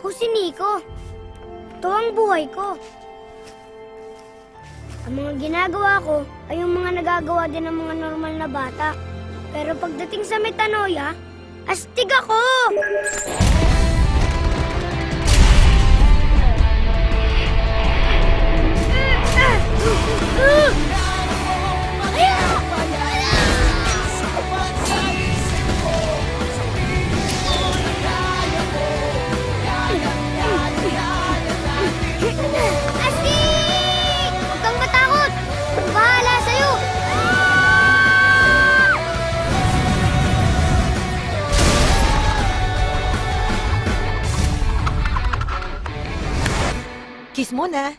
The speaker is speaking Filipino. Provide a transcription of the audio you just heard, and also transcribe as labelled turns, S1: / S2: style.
S1: Ako si Nico. Ito ang buhay ko. Ang mga ginagawa ko ay yung mga nagagawa din ng mga normal na bata. Pero pagdating sa metanoia, astig ako!
S2: Kiss mo na.